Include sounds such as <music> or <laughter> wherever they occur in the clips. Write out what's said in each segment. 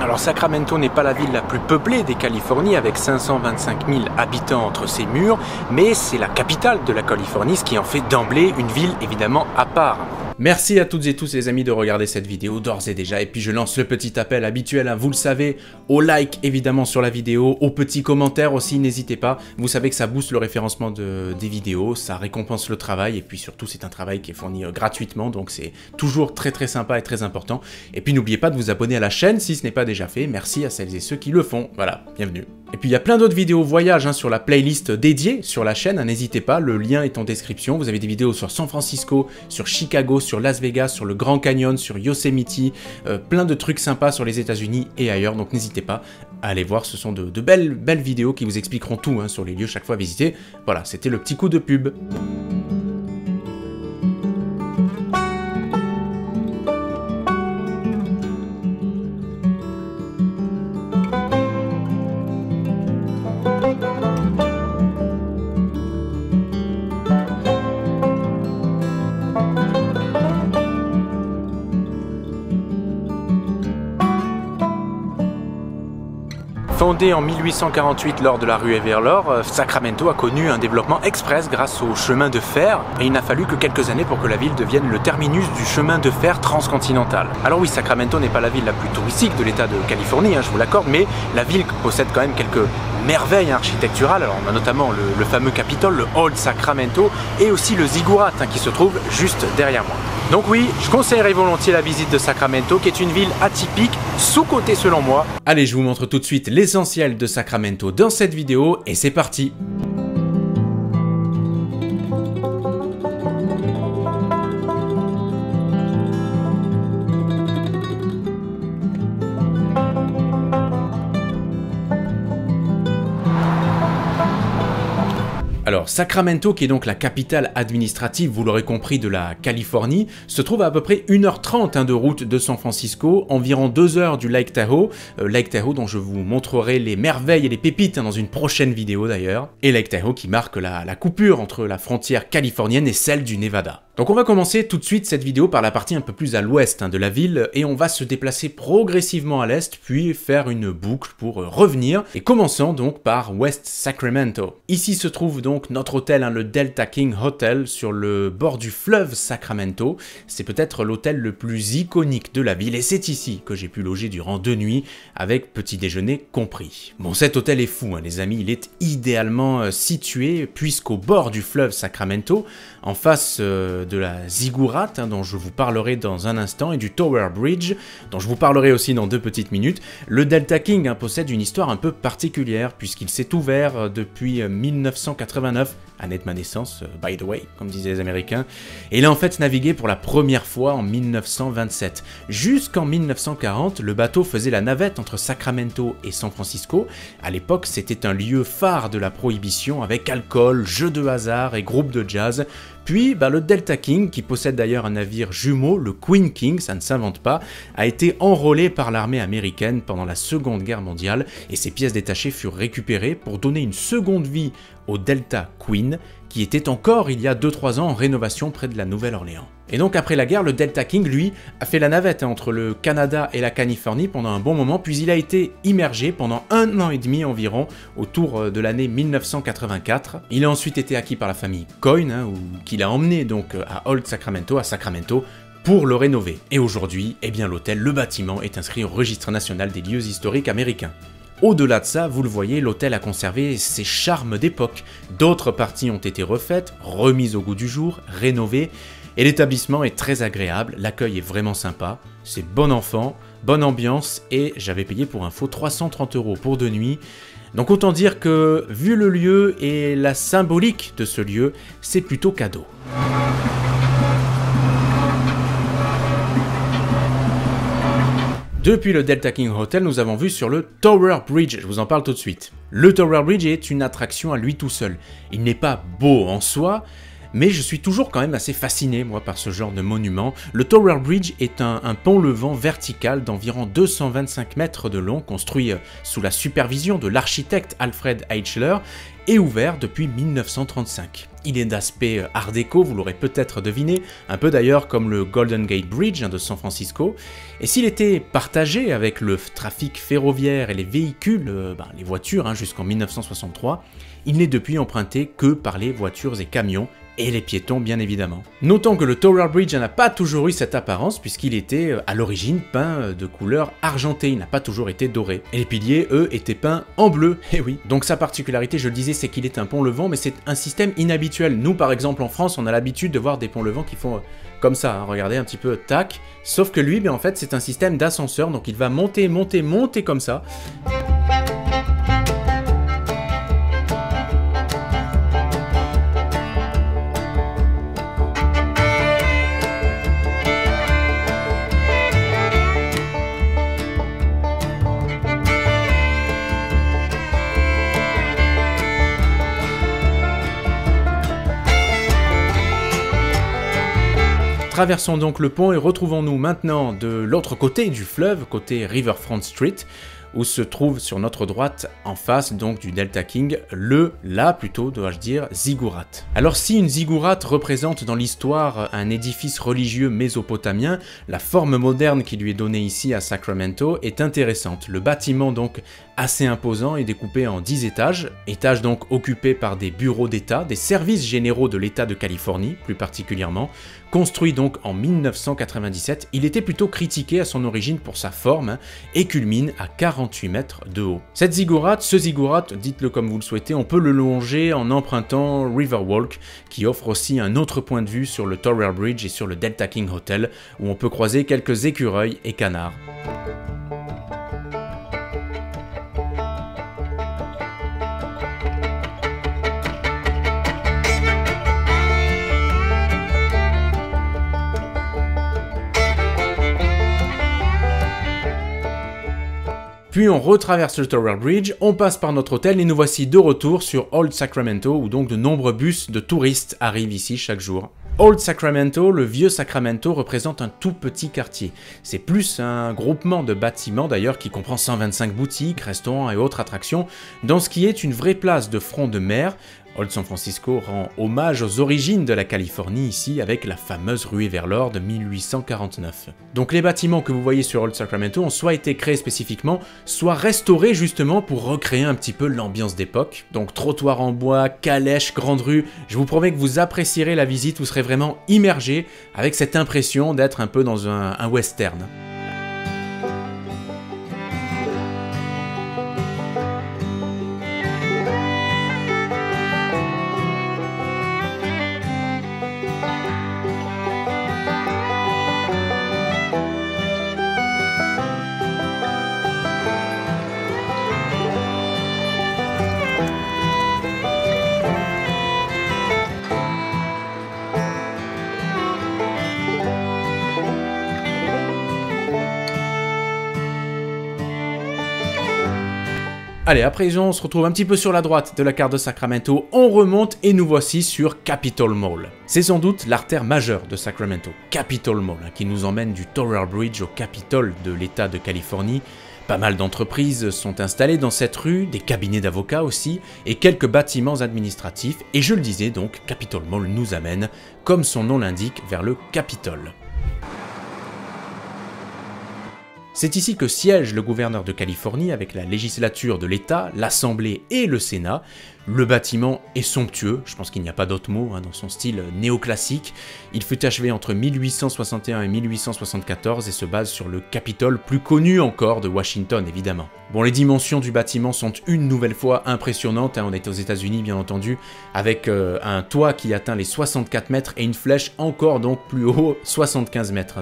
Alors Sacramento n'est pas la ville la plus peuplée des Californies avec 525 000 habitants entre ses murs, mais c'est la capitale de la Californie, ce qui en fait d'emblée une ville évidemment à part. Merci à toutes et tous les amis de regarder cette vidéo d'ores et déjà. Et puis je lance le petit appel habituel, hein, vous le savez, au like évidemment sur la vidéo, aux petits commentaires aussi, n'hésitez pas, vous savez que ça booste le référencement de, des vidéos, ça récompense le travail. Et puis surtout c'est un travail qui est fourni euh, gratuitement. Donc c'est toujours très très sympa et très important. Et puis n'oubliez pas de vous abonner à la chaîne si ce n'est pas déjà fait, merci à celles et ceux qui le font, voilà, bienvenue. Et puis il y a plein d'autres vidéos voyage hein, sur la playlist dédiée sur la chaîne, hein, n'hésitez pas, le lien est en description. Vous avez des vidéos sur San Francisco, sur Chicago, sur Las Vegas, sur le Grand Canyon, sur Yosemite, euh, plein de trucs sympas sur les États-Unis et ailleurs, donc n'hésitez pas à aller voir, ce sont de, belles, belles vidéos qui vous expliqueront tout hein, sur les lieux chaque fois visités. Voilà, c'était le petit coup de pub. Fondé en 1848 lors de la rue Everlore, euh, Sacramento a connu un développement express grâce au chemin de fer et il n'a fallu que quelques années pour que la ville devienne le terminus du chemin de fer transcontinental. Alors oui, Sacramento n'est pas la ville la plus touristique de l'état de Californie, hein, je vous l'accorde, mais la ville possède quand même quelques merveilles architecturales. On a notamment le, fameux Capitole, le Old Sacramento et aussi le Ziggurat hein, qui se trouve juste derrière moi. Donc oui, je conseillerais volontiers la visite de Sacramento, qui est une ville atypique, sous-cotée selon moi. Allez, je vous montre tout de suite l'essentiel de Sacramento dans cette vidéo, et c'est parti Sacramento, qui est donc la capitale administrative, vous l'aurez compris, de la Californie, se trouve à à peu près 1h30 hein, de route de San Francisco, environ 2 heures du Lake Tahoe, euh, Lake Tahoe dont je vous montrerai les merveilles et les pépites hein, dans une prochaine vidéo d'ailleurs, et Lake Tahoe qui marque la, coupure entre la frontière californienne et celle du Nevada. Donc on va commencer tout de suite cette vidéo par la partie un peu plus à l'ouest hein, de la ville et on va se déplacer progressivement à l'est puis faire une boucle pour euh, revenir et commençant donc par West Sacramento. Ici se trouve donc notre hôtel, hein, le Delta King Hotel sur le bord du fleuve Sacramento. C'est peut-être l'hôtel le plus iconique de la ville et c'est ici que j'ai pu loger durant deux nuits avec petit déjeuner compris. Bon cet hôtel est fou hein, les amis, il est idéalement euh, situé puisqu'au bord du fleuve Sacramento, en face euh, de la Ziggurat, hein, dont je vous parlerai dans un instant, et du Tower Bridge, dont je vous parlerai aussi dans deux petites minutes, le Delta King possède une histoire un peu particulière, puisqu'il s'est ouvert euh, depuis 1989, euh, année de ma naissance, by the way, comme disaient les Américains, et il a en fait navigué pour la première fois en 1927. Jusqu'en 1940, le bateau faisait la navette entre Sacramento et San Francisco. À l'époque, c'était un lieu phare de la prohibition avec alcool, jeux de hasard et groupes de jazz, puis bah, le Delta King, qui possède d'ailleurs un navire jumeau, le Queen King, ça ne s'invente pas, a été enrôlé par l'armée américaine pendant la Seconde Guerre mondiale et ses pièces détachées furent récupérées pour donner une seconde vie au Delta Queen, qui était encore il y a 2-3 ans en rénovation près de la Nouvelle-Orléans. Et donc après la guerre, le Delta King, lui, a fait la navette entre le Canada et la Californie pendant un bon moment, puis il a été immergé pendant un an et demi environ, autour euh, de l'année 1984. Il a ensuite été acquis par la famille Coyne, hein, qu'il a emmené donc euh, à Old Sacramento, à Sacramento, pour le rénover. Et aujourd'hui, eh bien l'hôtel, le bâtiment, est inscrit au registre national des lieux historiques américains. Au-delà de ça, vous le voyez, l'hôtel a conservé ses charmes d'époque. D'autres parties ont été refaites, remises au goût du jour, rénovées, et l'établissement est très agréable, l'accueil est vraiment sympa, c'est bon enfant, bonne ambiance, et j'avais payé pour info 330 euros pour deux nuits. Donc autant dire que, vu le lieu et la symbolique de ce lieu, c'est plutôt cadeau. Depuis le Delta King Hotel, nous avons vu sur le Tower Bridge, je vous en parle tout de suite. Le Tower Bridge est une attraction à lui tout seul. Il n'est pas beau en soi, mais je suis toujours quand même assez fasciné, par ce genre de monument. Le Tower Bridge est un, pont levant vertical d'environ 225 mètres de long, construit euh, sous la supervision de l'architecte Alfred Eichler et ouvert depuis 1935. Il est d'aspect euh, art déco, vous l'aurez peut-être deviné, un peu d'ailleurs comme le Golden Gate Bridge hein, de San Francisco. Et s'il était partagé avec le trafic ferroviaire et les véhicules, euh, ben, les voitures, hein, jusqu'en 1963, il n'est depuis emprunté que par les voitures et camions et les piétons bien évidemment. Notons que le Tower Bridge n'a pas toujours eu cette apparence puisqu'il était euh, à l'origine peint euh, de couleur argentée, il n'a pas toujours été doré. Et les piliers, eux, étaient peints en bleu, et <laughs> eh oui. Donc sa particularité, je le disais, c'est qu'il est un pont levant, mais c'est un système inhabituel. Nous, par exemple, en France, on a l'habitude de voir des ponts levants qui font euh, comme ça, hein. regardez un petit peu, tac. Sauf que lui, ben, en fait, c'est un système d'ascenseur, donc il va monter, monter, monter comme ça. Traversons donc le pont et retrouvons-nous maintenant de l'autre côté du fleuve, côté Riverfront Street, où se trouve sur notre droite, en face donc du Delta King, le, là plutôt dois-je dire, ziggurat. Alors si une ziggurat représente dans l'histoire un édifice religieux mésopotamien, la forme moderne qui lui est donnée ici à Sacramento est intéressante. Le bâtiment donc assez imposant et découpé en 10 étages, étages donc occupés par des bureaux d'État, des services généraux de l'État de Californie plus particulièrement. Construit donc en 1997, il était plutôt critiqué à son origine pour sa forme hein, et culmine à 48 mètres de haut. Cette ziggurat, ce ziggurat, dites-le comme vous le souhaitez, on peut le longer en empruntant Riverwalk qui offre aussi un autre point de vue sur le Tower Bridge et sur le Delta King Hotel où on peut croiser quelques écureuils et canards. Puis on retraverse le Tower Bridge, on passe par notre hôtel et nous voici de retour sur Old Sacramento où donc de nombreux bus de touristes arrivent ici chaque jour. Old Sacramento, le vieux Sacramento, représente un tout petit quartier. C'est plus un groupement de bâtiments d'ailleurs qui comprend 125 boutiques, restaurants et autres attractions, dans ce qui est une vraie place de front de mer, Old San Francisco rend hommage aux origines de la Californie ici avec la fameuse ruée vers l'or de 1849. Donc les bâtiments que vous voyez sur Old Sacramento ont soit été créés spécifiquement, soit restaurés justement pour recréer un petit peu l'ambiance d'époque. Donc trottoir en bois, calèche, grande rue, je vous promets que vous apprécierez la visite, vous serez vraiment immergé avec cette impression d'être un peu dans un western. Allez, à présent, on se retrouve un petit peu sur la droite de la carte de Sacramento, on remonte et nous voici sur Capitol Mall. C'est sans doute l'artère majeure de Sacramento, Capitol Mall, hein, qui nous emmène du Tower Bridge au Capitol de l'État de Californie. Pas mal d'entreprises sont installées dans cette rue, des cabinets d'avocats aussi, et quelques bâtiments administratifs, et je le disais donc, Capitol Mall nous amène, comme son nom l'indique, vers le Capitole. C'est ici que siège le gouverneur de Californie avec la législature de l'État, l'Assemblée et le Sénat. Le bâtiment est somptueux, je pense qu'il n'y a pas d'autre mot hein, dans son style néoclassique. Il fut achevé entre 1861 et 1874 et se base sur le Capitole plus connu encore de Washington évidemment. Bon, les dimensions du bâtiment sont une nouvelle fois impressionnantes, hein. on est aux États-Unis bien entendu, avec euh, un toit qui atteint les 64 mètres et une flèche encore donc plus haut, 75 mètres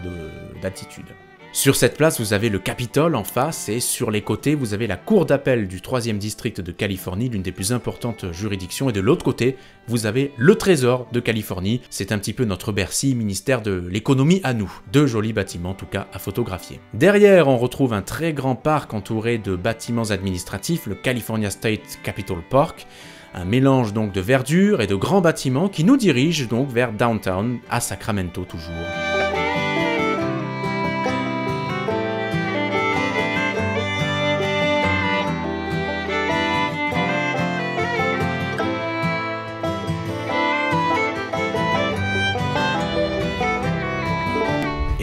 d'altitude. Sur cette place, vous avez le Capitole en face et sur les côtés, vous avez la cour d'appel du 3e district de Californie, l'une des plus importantes juridictions. Et de l'autre côté, vous avez le Trésor de Californie. C'est un petit peu notre Bercy, ministère de l'économie à nous. Deux jolis bâtiments, en tout cas, à photographier. Derrière, on retrouve un très grand parc entouré de bâtiments administratifs, le California State Capitol Park. Un mélange donc de verdure et de grands bâtiments qui nous dirigent donc vers downtown, à Sacramento toujours.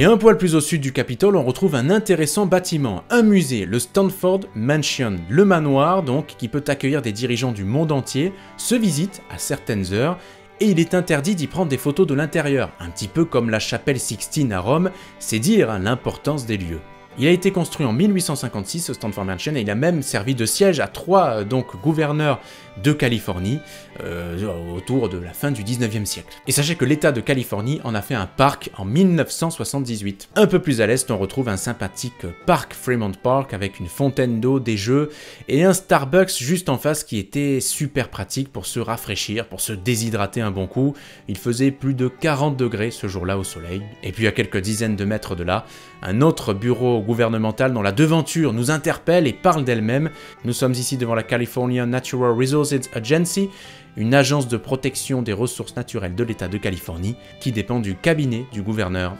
Et un poil plus au sud du Capitole, on retrouve un intéressant bâtiment, un musée, le Stanford Mansion, le manoir donc qui peut accueillir des dirigeants du monde entier, se visite à certaines heures et il est interdit d'y prendre des photos de l'intérieur, un petit peu comme la chapelle Sixtine à Rome, c'est dire hein, l'importance des lieux. Il a été construit en 1856 au Stanford Mansion et il a même servi de siège à trois euh, donc gouverneurs de Californie euh, autour de la fin du 19e siècle. Et sachez que l'État de Californie en a fait un parc en 1978. Un peu plus à l'est, on retrouve un sympathique parc Fremont Park avec une fontaine d'eau, des jeux et un Starbucks juste en face qui était super pratique pour se rafraîchir, pour se déshydrater un bon coup. Il faisait plus de 40 degrés ce jour-là au soleil. Et puis à quelques dizaines de mètres de là, un autre bureau gouvernemental dont la devanture nous interpelle et parle d'elle-même. Nous sommes ici devant la California Natural Resources Agency, une agence de protection des ressources naturelles de l'État de Californie qui dépend du cabinet du gouverneur.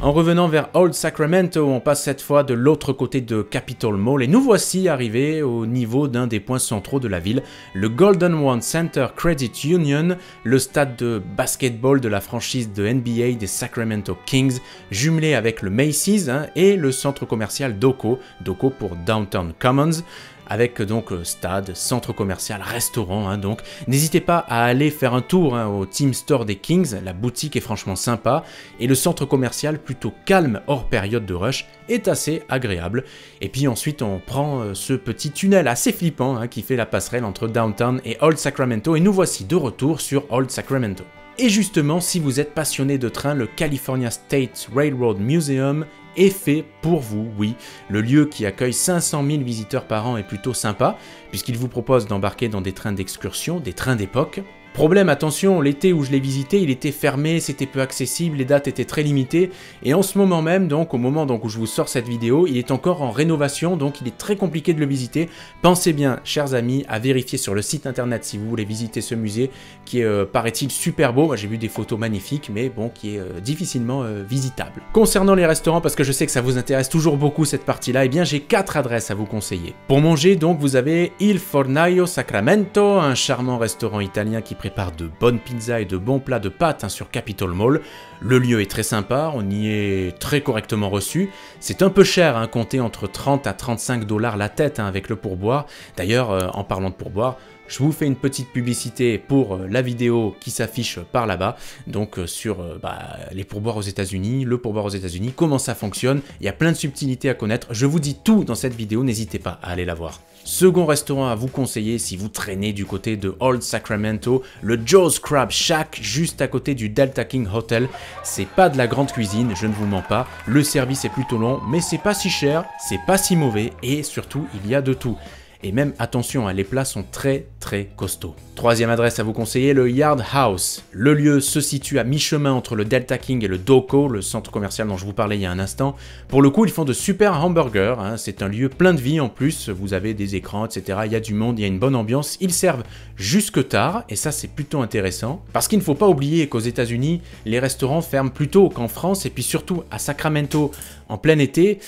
En revenant vers Old Sacramento, on passe cette fois de l'autre côté de Capitol Mall et nous voici arrivés au niveau d'un des points centraux de la ville, le Golden One Center Credit Union, le stade de basketball de la franchise de NBA des Sacramento Kings, jumelé avec le Macy's hein, et le centre commercial Doco, Doco pour Downtown Commons avec donc stade, centre commercial, restaurant. Hein, donc n'hésitez pas à aller faire un tour hein, au Team Store des Kings, la boutique est franchement sympa et le centre commercial plutôt calme hors période de rush est assez agréable. Et puis ensuite on prend euh, ce petit tunnel assez flippant hein, qui fait la passerelle entre Downtown et Old Sacramento et nous voici de retour sur Old Sacramento. Et justement, si vous êtes passionné de train, le California State Railroad Museum est fait pour vous, oui. Le lieu qui accueille 500 000 visiteurs par an est plutôt sympa, puisqu'il vous propose d'embarquer dans des trains d'excursion, des trains d'époque, Problème, attention, l'été où je l'ai visité, il était fermé, c'était peu accessible, les dates étaient très limitées, et en ce moment même, donc au moment donc, où je vous sors cette vidéo, il est encore en rénovation, donc il est très compliqué de le visiter. Pensez bien, chers amis, à vérifier sur le site internet si vous voulez visiter ce musée, qui est, euh, paraît-il, super beau, moi j'ai vu des photos magnifiques, mais bon, qui est euh, difficilement euh, visitable. Concernant les restaurants, parce que je sais que ça vous intéresse toujours beaucoup cette partie-là, eh bien j'ai quatre adresses à vous conseiller. Pour manger, donc, vous avez Il Fornaio Sacramento, un charmant restaurant italien qui prépare de bonnes pizzas et de bons plats de pâtes hein, sur Capitol Mall. Le lieu est très sympa, on y est très correctement reçu. C'est un peu cher, hein, compter entre 30 à 35 dollars la tête hein, avec le pourboire. D'ailleurs, euh, en parlant de pourboire, je vous fais une petite publicité pour euh, la vidéo qui s'affiche par là-bas, donc euh, sur euh, bah, les pourboires aux États-Unis, le pourboire aux États-Unis, comment ça fonctionne. Il y a plein de subtilités à connaître. Je vous dis tout dans cette vidéo, n'hésitez pas à aller la voir. Second restaurant à vous conseiller si vous traînez du côté de Old Sacramento, le Joe's Crab Shack juste à côté du Delta King Hotel. C'est pas de la grande cuisine, je ne vous mens pas. Le service est plutôt long, mais c'est pas si cher, c'est pas si mauvais et surtout il y a de tout. Et même, attention, hein, les plats sont très très costauds. Troisième adresse à vous conseiller, le Yard House. Le lieu se situe à mi-chemin entre le Delta King et le Doco, le centre commercial dont je vous parlais il y a un instant. Pour le coup, ils font de super hamburgers, hein. c'est un lieu plein de vie en plus, vous avez des écrans, etc. Il y a du monde, il y a une bonne ambiance. Ils servent jusque tard, et ça c'est plutôt intéressant. Parce qu'il ne faut pas oublier qu'aux États-Unis, les restaurants ferment plus tôt qu'en France, et puis surtout à Sacramento, en plein été,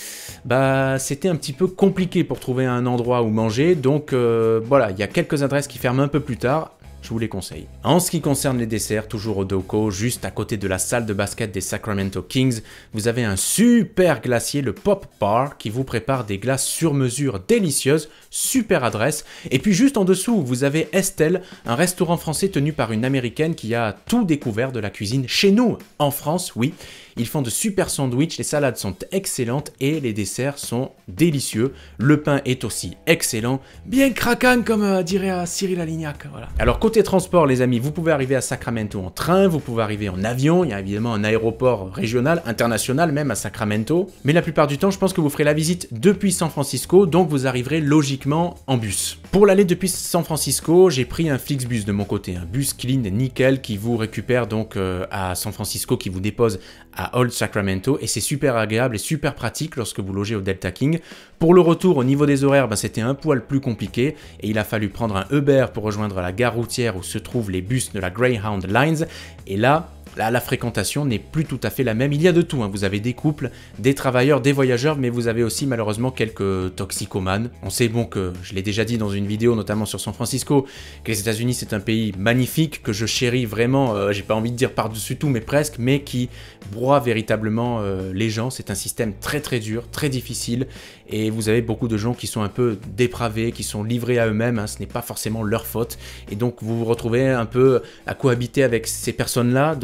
bah c'était un petit peu compliqué pour trouver un endroit où manger. Donc euh, voilà, il y a quelques adresses qui ferment un peu plus tard je vous les conseille. En ce qui concerne les desserts, toujours au Doco, juste à côté de la salle de basket des Sacramento Kings, vous avez un super glacier, le Pop Bar, qui vous prépare des glaces sur mesure délicieuses, super adresse. Et puis juste en dessous, vous avez Estelle, un restaurant français tenu par une américaine qui a tout découvert de la cuisine chez nous, en France, oui. Ils font de super sandwichs, les salades sont excellentes et les desserts sont délicieux. Le pain est aussi excellent, bien craquant comme euh, dirait Cyril Alignac. Voilà. Alors côté transport les amis, vous pouvez arriver à Sacramento en train, vous pouvez arriver en avion, il y a évidemment un aéroport régional, international même à Sacramento, mais la plupart du temps je pense que vous ferez la visite depuis San Francisco, donc vous arriverez logiquement en bus. Pour l'aller depuis San Francisco, j'ai pris un Flixbus de mon côté, un bus clean nickel qui vous récupère donc euh, à San Francisco, qui vous dépose à Old Sacramento et c'est super agréable et super pratique lorsque vous logez au Delta King. Pour le retour au niveau des horaires, ben, c'était un poil plus compliqué et il a fallu prendre un Uber pour rejoindre la gare routière où se trouvent les bus de la Greyhound Lines et là Là, la fréquentation n'est plus tout à fait la même. Il y a de tout. Hein. Vous avez des couples, des travailleurs, des voyageurs, mais vous avez aussi malheureusement quelques toxicomanes. On sait bon que, je l'ai déjà dit dans une vidéo, notamment sur San Francisco, que les États-Unis c'est un pays magnifique, que je chéris vraiment, euh, j'ai pas envie de dire par-dessus tout, mais presque, mais qui broie véritablement euh, les gens. C'est un système très très dur, très difficile, et vous avez beaucoup de gens qui sont un peu dépravés, qui sont livrés à eux-mêmes, hein. ce n'est pas forcément leur faute, et donc vous vous retrouvez un peu à cohabiter avec ces personnes-là,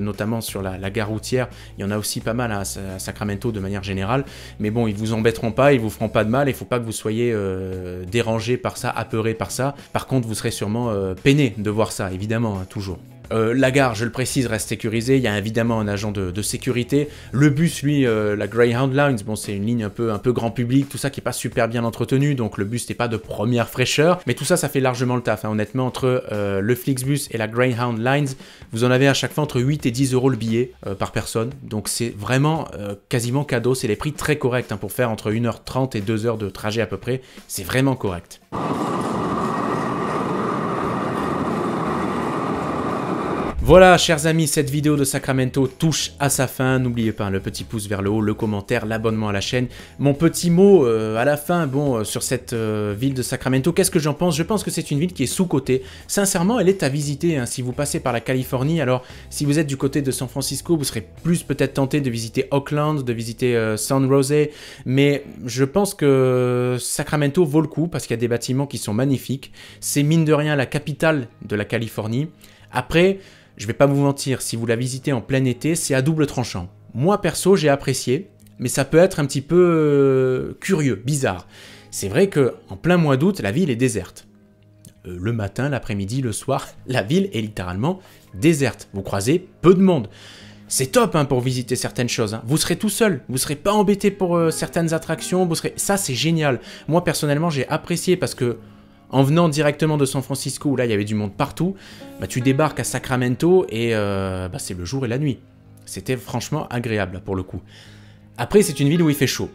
notamment sur la, gare routière, il y en a aussi pas mal à, Sacramento de manière générale, mais bon, ils vous embêteront pas, ils vous feront pas de mal, il faut pas que vous soyez euh, dérangé par ça, apeuré par ça, par contre vous serez sûrement euh, peiné de voir ça, évidemment, hein, toujours. Euh, la gare, je le précise, reste sécurisée. Il y a évidemment un agent de, sécurité. Le bus, lui, euh, la Greyhound Lines, bon, c'est une ligne un peu, grand public, tout ça qui est pas super bien entretenu, donc le bus n'est pas de première fraîcheur. Mais tout ça, ça fait largement le taf. Hein. Honnêtement, entre euh, le Flixbus et la Greyhound Lines, vous en avez à chaque fois entre 8 et 10 euros le billet par personne. Donc c'est vraiment quasiment cadeau. C'est les prix très corrects hein, pour faire entre 1h30 et 2h de trajet à peu près. C'est vraiment correct. Voilà, chers amis, cette vidéo de Sacramento touche à sa fin. N'oubliez pas le petit pouce vers le haut, le commentaire, l'abonnement à la chaîne. Mon petit mot euh, à la fin, bon, euh, sur cette euh, ville de Sacramento, qu'est-ce que j'en pense? Je pense que c'est une ville qui est sous-cotée. Sincèrement, elle est à visiter. Hein. Si vous passez par la Californie, alors si vous êtes du côté de San Francisco, vous serez plus peut-être tenté de visiter Oakland, de visiter San Jose. Mais je pense que Sacramento vaut le coup parce qu'il y a des bâtiments qui sont magnifiques. C'est mine de rien la capitale de la Californie. Après, je vais pas vous mentir, si vous la visitez en plein été, c'est à double tranchant. Moi perso, j'ai apprécié, mais ça peut être un petit peu euh, curieux, bizarre. C'est vrai que en plein mois d'août, la ville est déserte. Euh, le matin, l'après-midi, le soir, <laughs> la ville est littéralement déserte. Vous croisez peu de monde. C'est top hein, pour visiter certaines choses. Hein. Vous serez tout seul, vous serez pas embêté pour euh, certaines attractions, ça c'est génial. Moi personnellement j'ai apprécié parce que en venant directement de San Francisco, où là il y avait du monde partout, bah, tu débarques à Sacramento et euh, bah, c'est le jour et la nuit. C'était franchement agréable pour le coup. Après, c'est une ville où il fait chaud.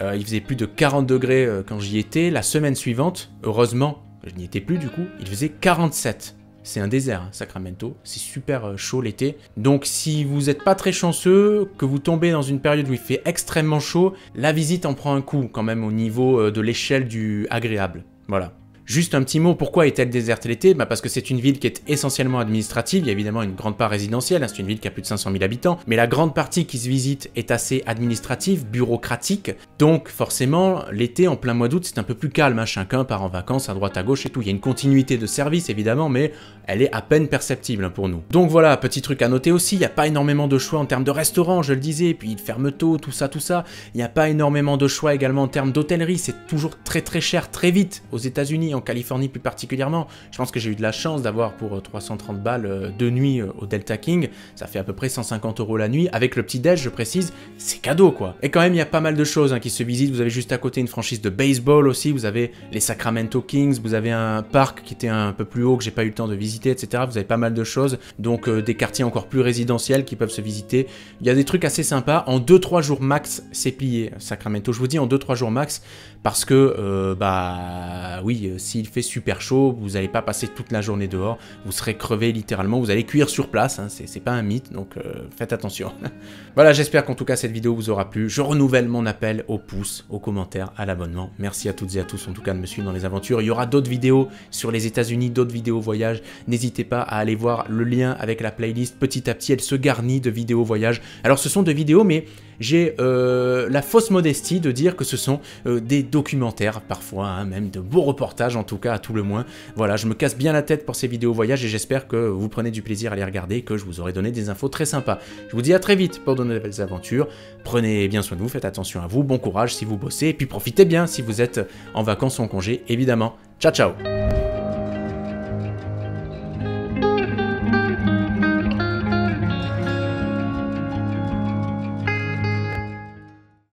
Euh, il faisait plus de 40 degrés euh, quand j'y étais. La semaine suivante, heureusement, je n'y étais plus du coup, il faisait 47. C'est un désert, hein, Sacramento. C'est super chaud l'été. Donc si vous n'êtes pas très chanceux, que vous tombez dans une période où il fait extrêmement chaud, la visite en prend un coup quand même au niveau de l'échelle du agréable. Voilà. Juste un petit mot, pourquoi est-elle déserte l'été? Bah Parce que c'est une ville qui est essentiellement administrative, il y a évidemment une grande part résidentielle, hein, c'est une ville qui a plus de 500 000 habitants, mais la grande partie qui se visite est assez administrative, bureaucratique, donc forcément l'été en plein mois d'août c'est un peu plus calme, hein. chacun part en vacances à droite à gauche et tout, il y a une continuité de service évidemment, mais elle est à peine perceptible hein, pour nous. Donc voilà, petit truc à noter aussi, il n'y a pas énormément de choix en termes de restaurants, je le disais, puis il ferme tôt, tout ça, tout ça, il n'y a pas énormément de choix également en termes d'hôtellerie, c'est toujours très très cher très vite aux États-Unis Californie plus particulièrement. Je pense que j'ai eu de la chance d'avoir pour 330 euh, balles euh, deux nuits euh, au Delta King. Ça fait à peu près 150 euros la nuit. Avec le petit déj, je précise, c'est cadeau quoi. Et quand même, il y a pas mal de choses hein, qui se visitent. Vous avez juste à côté une franchise de baseball aussi. Vous avez les Sacramento Kings. Vous avez un parc qui était un peu plus haut que j'ai pas eu le temps de visiter, etc. Vous avez pas mal de choses. Donc des quartiers encore plus résidentiels qui peuvent se visiter. Il y a des trucs assez sympas. En 2-3 jours max, c'est plié. Sacramento, je vous dis en 2-3 jours max parce que bah oui, s'il fait super chaud, vous n'allez pas passer toute la journée dehors, vous serez crevé littéralement, vous allez cuire sur place, hein, c'est pas un mythe, donc euh, faites attention. <laughs> voilà, j'espère qu'en tout cas cette vidéo vous aura plu. Je renouvelle mon appel au pouce, aux commentaires, à l'abonnement. Merci à toutes et à tous en tout cas de me suivre dans les aventures. Il y aura d'autres vidéos sur les États-Unis, d'autres vidéos voyage. N'hésitez pas à aller voir le lien avec la playlist. Petit à petit, elle se garnit de vidéos voyage. Alors ce sont des vidéos, mais j'ai euh, la fausse modestie de dire que ce sont euh, des documentaires, parfois hein, même de beaux reportages en tout cas à tout le moins. Voilà, je me casse bien la tête pour ces vidéos voyage et j'espère que vous prenez du plaisir à les regarder que je vous aurai donné des infos très sympas. Je vous dis à très vite pour de nouvelles aventures. Prenez bien soin de vous, faites attention à vous, bon courage si vous bossez et puis profitez bien si vous êtes en vacances ou en congé évidemment. Ciao ciao